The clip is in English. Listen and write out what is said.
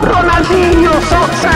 Ronaldinho success!